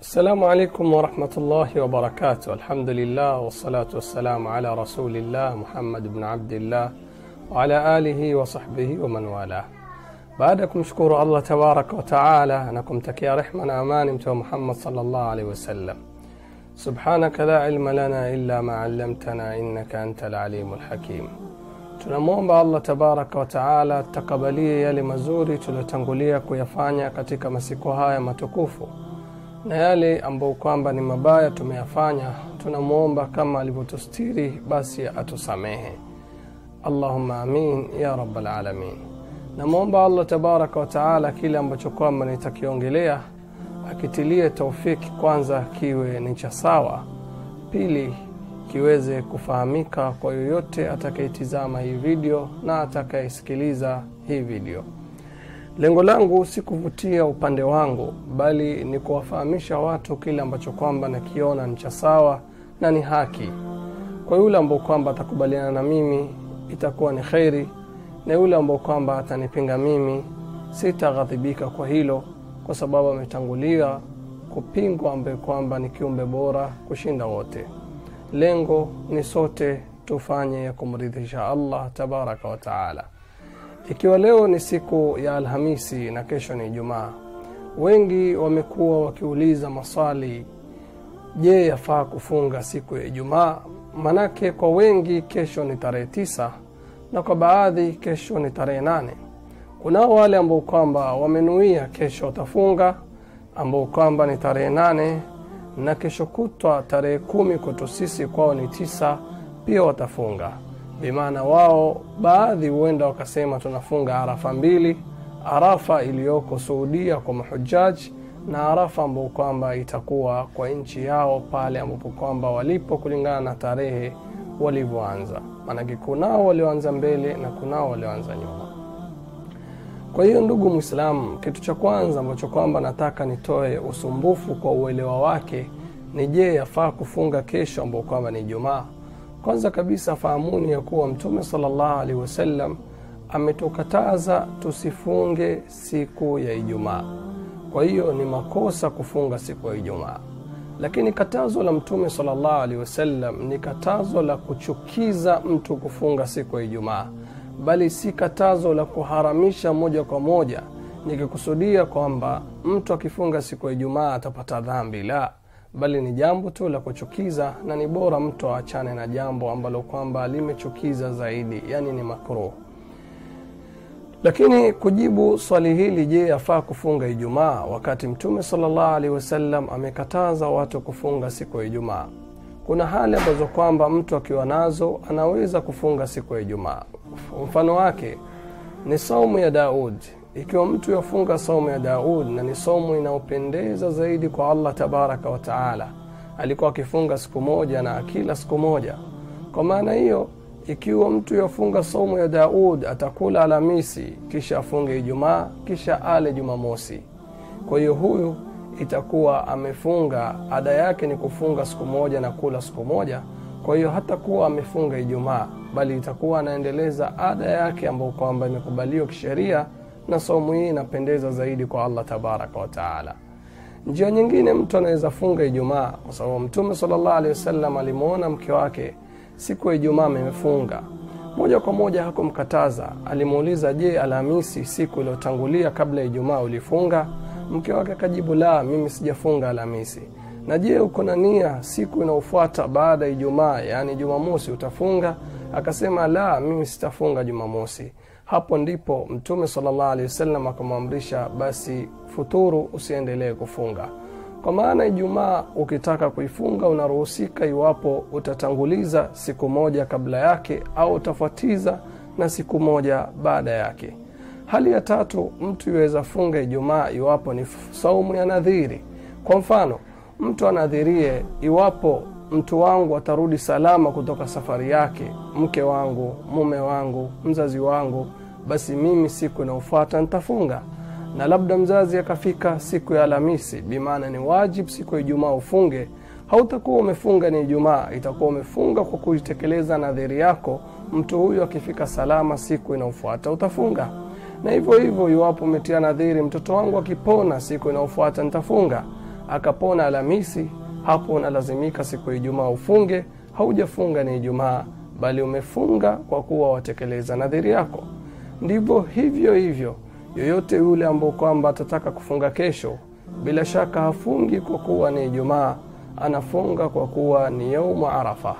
السلام عليكم ورحمة الله وبركاته. الحمد لله والصلاة والسلام على رسول الله محمد بن عبد الله وعلى آله وصحبه ومن والاه. بعدكم شكور الله تبارك وتعالى. أنكم تكيا رحمة أمان محمد صلى الله عليه وسلم. سبحانك لا علم لنا إلا ما علمتنا إنك أنت العليم الحكيم. تنمون allah tabaraka wataala takabalie yale mazuri tuliyotangulia kuyafanya katika masiku haya matukufu. Na yale ambayo kwamba ni mabaya tumeyafanya tunamwomba kama alivyotustiri basi atusamehe. Allahumma amin ya rabalalamin namwomba allah tabaraka wataala kile ambacho kwamba nitakiongelea akitilie taufiki kwanza kiwe ni cha sawa pili kiweze kufahamika kwa yoyote atakayetizama hii video na atakayesikiliza hii video lengo langu si kuvutia upande wangu bali ni kuwafahamisha watu kile ambacho kwamba nakiona ni cha sawa na ni haki. Kwa yule ambao kwamba atakubaliana na mimi itakuwa ni kheri na yule ambao kwamba atanipinga mimi sitaghadhibika kwa hilo kwa sababu ametangulia kupingwa ambaye kwamba ni kiumbe bora kushinda wote. Lengo ni sote tufanye ya kumridhisha allah tabaraka wataala ikiwa leo ni siku ya alhamisi na kesho ni ijumaa wengi wamekuwa wakiuliza maswali je yafaa kufunga siku ya ijumaa? Manake kwa wengi kesho ni tarehe tisa na kwa baadhi kesho ni tarehe nane. Kunao wale ambao kwamba wamenuia kesho watafunga ambao kwamba ni tarehe nane na kesho kutwa tarehe kumi kwetu sisi kwao ni tisa pia watafunga bimaana wao baadhi huenda wakasema tunafunga arafa mbili arafa iliyoko suudia kwa mahujaji na arafa ambao kwamba itakuwa kwa nchi yao pale ambapo kwamba walipo kulingana na tarehe walivyoanza. Maanake kunao walioanza mbele na kunao walioanza nyuma. Kwa hiyo ndugu mwislamu kitu cha kwanza ambacho kwamba nataka nitoe usumbufu kwa uelewa wake ni je yafaa kufunga kesho ambao kwamba ni jumaa kwanza kabisa fahamuni ya kuwa mtume salallahu alaihi wasallam ametukataza tusifunge siku ya ijumaa. Kwa hiyo ni makosa kufunga siku ya ijumaa. Lakini katazo la mtume salllah alaihi wasallam ni katazo la kuchukiza mtu kufunga siku ya ijumaa. Bali si katazo la kuharamisha moja kwa moja nikikusudia kwamba mtu akifunga siku ya ijumaa atapata dhambi la bali ni jambo tu la kuchukiza na ni bora mtu aachane na jambo ambalo kwamba limechukiza zaidi yani ni makruh. Lakini kujibu swali hili je yafaa kufunga ijumaa? Wakati mtume salllah alehi wasallam amekataza watu kufunga siku ya ijumaa. Kuna hali ambazo kwamba mtu akiwa nazo anaweza kufunga siku ya ijumaa. Mfano wake ni saumu ya daud ikiwa mtu yafunga saumu ya daud na ni saumu inayopendeza zaidi kwa allah tabaraka wa taala. alikuwa akifunga siku moja na akila siku moja kwa maana hiyo ikiwa mtu yafunga saumu ya daud atakula alamisi kisha afunge ijumaa kisha ale jumamosi kwa hiyo huyu itakuwa amefunga ada yake ni kufunga siku moja na kula siku moja kwa hiyo hatakuwa amefunga ijumaa bali itakuwa anaendeleza ada yake ambayo kwamba imekubaliwa kisheria na somu hii inapendeza zaidi kwa allah tabaraka wataala njia nyingine mtu anaweza funga ijumaa kwa sababu mtume sallallahu alaihi wasallam alimuona mke wake siku ya ijumaa amefunga. Moja kwa moja hakumkataza. Alimuuliza je alhamisi siku iliyotangulia kabla ya ijumaa ulifunga? Mke wake akajibu la mimi sijafunga alhamisi. Na je uko na nia siku inayofuata baada ya ijumaa yaani jumamosi utafunga? Akasema la mimi sitafunga jumamosi hapo ndipo mtume salllah alehi wasallam akamwamrisha basi futuru usiendelee kufunga. Kwa maana ijumaa ukitaka kuifunga unaruhusika iwapo utatanguliza siku moja kabla yake au utafuatiza na siku moja baada yake. Hali ya tatu mtu iweza funga ijumaa iwapo ni saumu ya nadhiri. Kwa mfano mtu anadhirie iwapo mtu wangu atarudi salama kutoka safari yake mke wangu mume wangu mzazi wangu. Basi mimi siku inayofuata nitafunga. Na labda mzazi akafika siku ya alhamisi bimaana ni wajib siku ya ijumaa ufunge. Hautakuwa umefunga ni ijumaa itakuwa umefunga kwa kuitekeleza nadhiri yako. Mtu huyu akifika salama siku inayofuata utafunga. Na hivyo hivyo iwapo umetia nadhiri mtoto wangu akipona siku inayofuata nitafunga. Akapona Alhamisi, hapo unalazimika siku ya Ijumaa ufunge. Haujafunga ni Ijumaa, bali umefunga kwa kuwa watekeleza nadhiri yako. Ndivyo hivyo hivyo, yoyote yule ambao kwamba atataka kufunga kesho, bila shaka hafungi kwa kuwa ni Ijumaa, anafunga kwa kuwa ni yaumu Arafa.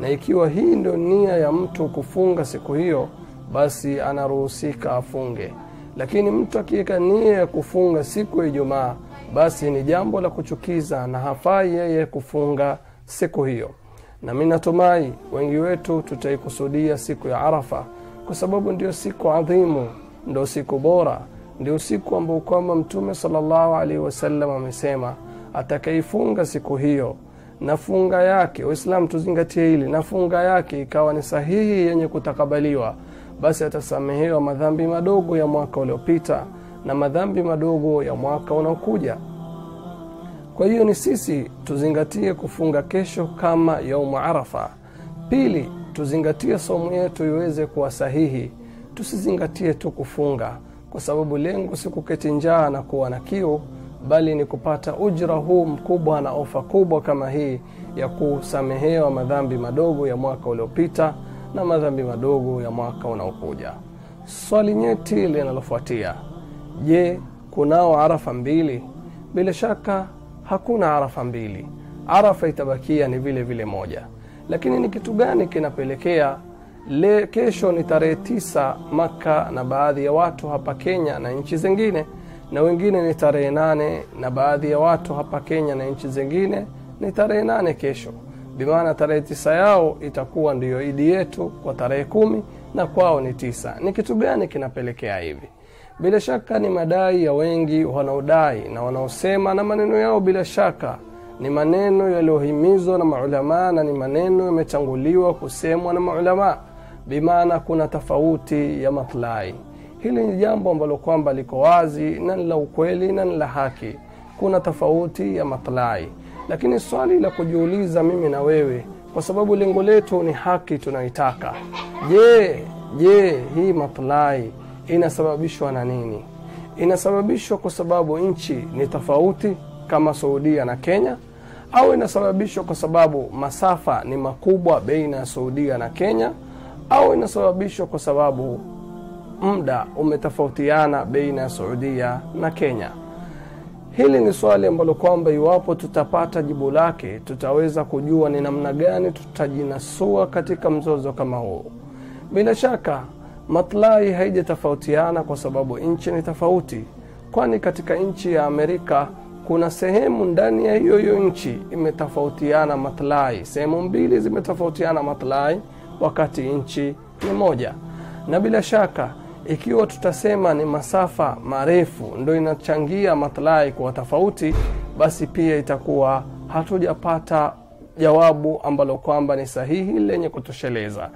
Na ikiwa hii ndio nia ya mtu kufunga siku hiyo, basi anaruhusika afunge. Lakini mtu akiweka nia ya kufunga siku ya Ijumaa, basi ni jambo la kuchukiza na hafai yeye kufunga siku hiyo. Na mi natumai wengi wetu tutaikusudia siku ya Arafa kwa sababu ndio siku adhimu, ndo siku bora, ndio siku ambao kwamba Mtume sallallahu alaihi wasallam amesema atakaifunga siku hiyo na funga yake, Waislamu tuzingatie hili, na funga yake ikawa ni sahihi yenye kutakabaliwa, basi atasamehewa madhambi madogo ya mwaka uliopita na madhambi madogo ya mwaka unaokuja. Kwa hiyo ni sisi tuzingatie kufunga kesho kama yaumu Arafa. Pili, tuzingatie somo yetu iweze kuwa sahihi, tusizingatie tu kufunga, kwa sababu lengo si kuketi njaa na kuwa na kiu, bali ni kupata ujira huu mkubwa na ofa kubwa kama hii ya kusamehewa madhambi madogo ya mwaka uliopita na madhambi madogo ya mwaka unaokuja. Swali nyeti linalofuatia, je, kunao arafa mbili? Bila shaka hakuna arafa mbili, arafa itabakia ni vile vile moja. Lakini ni kitu gani kinapelekea le kesho ni tarehe tisa Maka na baadhi ya watu hapa Kenya na nchi zingine, na wengine ni tarehe nane na baadhi ya watu hapa Kenya na nchi zingine ni tarehe nane kesho, bimaana tarehe tisa yao itakuwa ndiyo idi yetu kwa tarehe kumi na kwao ni tisa. Ni kitu gani kinapelekea hivi? Bila shaka ni madai ya wengi wanaodai na wanaosema, na maneno yao bila shaka ni maneno yaliyohimizwa na maulamaa na ni maneno yamechanguliwa kusemwa na maulamaa, bimaana kuna tofauti ya matlai. Hili ni jambo ambalo kwamba liko wazi na ni la ukweli na ni la haki. Kuna tofauti ya matlai, lakini swali la kujiuliza mimi na wewe, kwa sababu lengo letu ni haki tunaitaka, je, je, hii matlai inasababishwa na nini? Inasababishwa kwa sababu nchi ni tofauti kama Saudia na Kenya, au inasababishwa kwa sababu masafa ni makubwa baina ya Saudia na Kenya, au inasababishwa kwa sababu muda umetofautiana baina ya Saudia na Kenya? Hili ni swali ambalo kwamba iwapo tutapata jibu lake, tutaweza kujua ni namna gani tutajinasua katika mzozo kama huu. Bila shaka matlai haijatofautiana kwa sababu nchi ni tofauti, kwani katika nchi ya Amerika kuna sehemu ndani ya hiyo hiyo nchi imetofautiana matlai. Sehemu mbili zimetofautiana matlai, wakati nchi ni moja. Na bila shaka ikiwa tutasema ni masafa marefu ndo inachangia matlai kuwa tofauti, basi pia itakuwa hatujapata jawabu ambalo kwamba ni sahihi lenye kutosheleza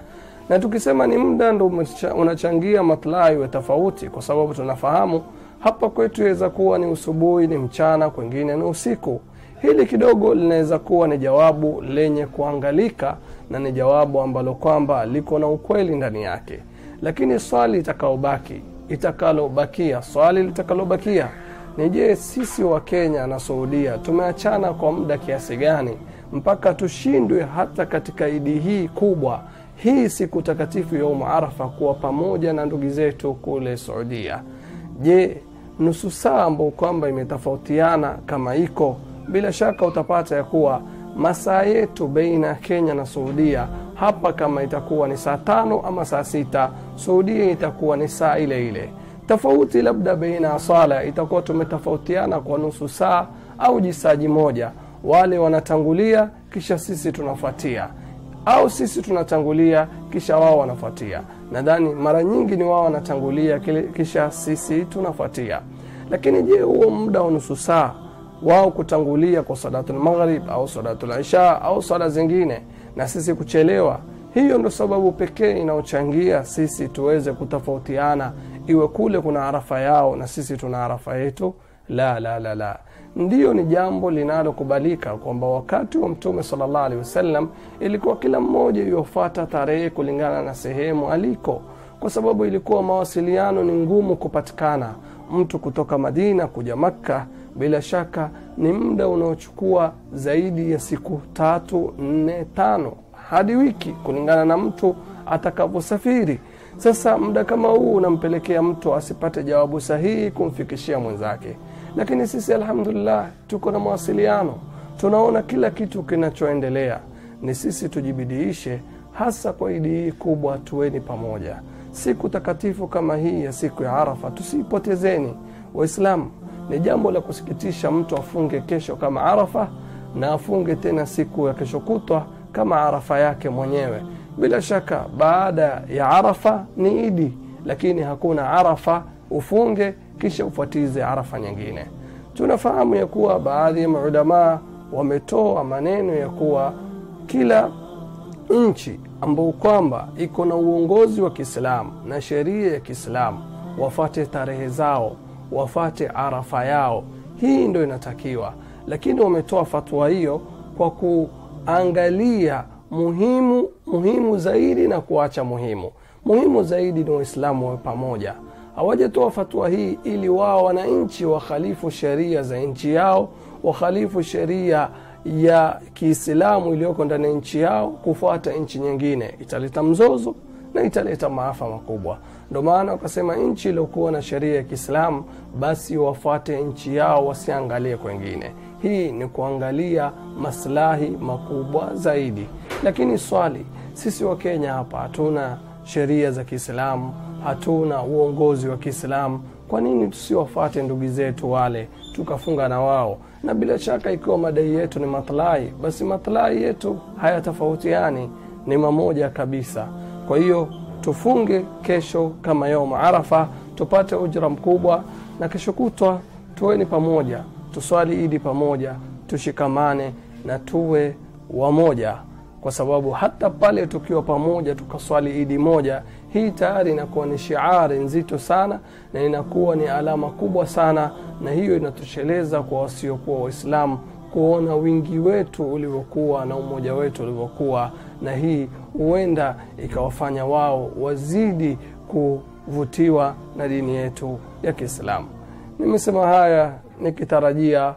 na tukisema ni muda ndo unachangia matlai we tofauti, kwa sababu tunafahamu hapa kwetu inaweza kuwa ni usubuhi, ni mchana, kwengine ni usiku. Hili kidogo linaweza kuwa ni jawabu lenye kuangalika na ni jawabu ambalo kwamba liko na ukweli ndani yake, lakini swali itakaobaki itakalobakia swali litakalobakia ni je, sisi wa Kenya na Saudia tumeachana kwa muda kiasi gani mpaka tushindwe hata katika idi hii kubwa hii siku takatifu ya Umu Arafa kuwa pamoja na ndugu zetu kule Saudia. Je, nusu saa ambao kwamba imetofautiana kama iko, bila shaka utapata ya kuwa masaa yetu baina ya Kenya na Saudia hapa, kama itakuwa ni saa tano ama saa sita, Saudia itakuwa ni saa ile ile. Tofauti labda baina ya swala itakuwa tumetofautiana kwa nusu saa au jisaji moja, wale wanatangulia kisha sisi tunafuatia au sisi tunatangulia kisha wao wanafuatia. Nadhani mara nyingi ni wao wanatangulia kisha sisi tunafuatia. Lakini je, huo muda wa nusu saa wao kutangulia kwa salatul maghrib au salatul isha au sala zingine na sisi kuchelewa, hiyo ndo sababu pekee inaochangia sisi tuweze kutofautiana, iwe kule kuna arafa yao na sisi tuna arafa yetu? La, la, la, la. Ndiyo, ni jambo linalokubalika kwamba wakati wa Mtume sallallahu alaihi wasallam ilikuwa kila mmoja yufuata tarehe kulingana na sehemu aliko, kwa sababu ilikuwa mawasiliano ni ngumu kupatikana. Mtu kutoka Madina kuja Makka bila shaka ni muda unaochukua zaidi ya siku tatu nne tano hadi wiki kulingana na mtu atakavyosafiri sasa muda kama huu unampelekea mtu asipate jawabu sahihi kumfikishia mwenzake lakini sisi alhamdulillah tuko na mawasiliano. Tunaona kila kitu kinachoendelea. Ni sisi tujibidiishe hasa kwa idi hii kubwa tuweni pamoja. Siku takatifu kama hii ya siku ya arafa tusiipotezeni waislamu ni jambo la kusikitisha mtu afunge kesho kama arafa na afunge tena siku ya kesho kutwa kama arafa yake mwenyewe. Bila shaka baada ya arafa ni idi lakini hakuna arafa ufunge kisha ufuatize arafa nyingine. Tunafahamu ya kuwa baadhi ya maulamaa wametoa maneno ya kuwa kila nchi ambao kwamba iko na uongozi wa kiislamu na sheria ya kiislamu wafate tarehe zao wafate arafa yao. Hii ndo inatakiwa. Lakini wametoa fatwa hiyo kwa kuangalia muhimu muhimu zaidi na kuacha muhimu. Muhimu zaidi ni waislamu wa pamoja hawajatoa fatua hii ili wao wananchi wakhalifu sheria za nchi yao wakhalifu sheria ya kiislamu iliyoko ndani ya nchi yao kufuata nchi nyingine. Italeta mzozo na italeta maafa makubwa. Ndo maana wakasema nchi iliyokuwa na sheria ya kiislamu basi wafuate nchi yao wasiangalie kwengine. Hii ni kuangalia maslahi makubwa zaidi. Lakini swali sisi Wakenya hapa hatuna sheria za kiislamu hatuna uongozi wa kiislamu. Kwa nini tusiwafate ndugu zetu wale tukafunga na wao? Na bila shaka ikiwa madai yetu ni matlai basi matlai yetu hayatofautiani ni mamoja kabisa. Kwa hiyo tufunge kesho kama yaumu arafa tupate ujira mkubwa na kesho kutwa tuweni pamoja tuswali idi pamoja tushikamane na tuwe wamoja. Kwa sababu hata pale tukiwa pamoja tukaswali idi moja hii tayari inakuwa ni shiari nzito sana na inakuwa ni alama kubwa sana na hiyo inatosheleza kwa wasiokuwa waislamu kuona wingi wetu ulivyokuwa na umoja wetu ulivyokuwa na hii huenda ikawafanya wao wazidi kuvutiwa na dini yetu ya kiislamu. Nimesema haya nikitarajia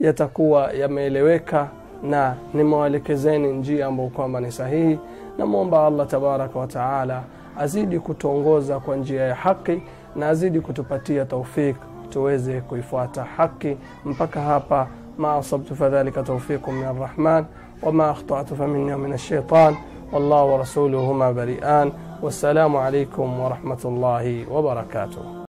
yatakuwa yameeleweka na nimewaelekezeni njia ambayo kwamba ni sahihi. Namwomba allah tabaraka wataala azidi kutuongoza kwa njia ya haki na azidi kutupatia taufik tuweze kuifuata haki. Mpaka hapa ma asabtu fadhalika taufiqu min arrahman wama akhtatu faminni wa min alshaitan wallah wa rasuluhuma barian. Wassalamu alaikum warahmatullahi wabarakatuh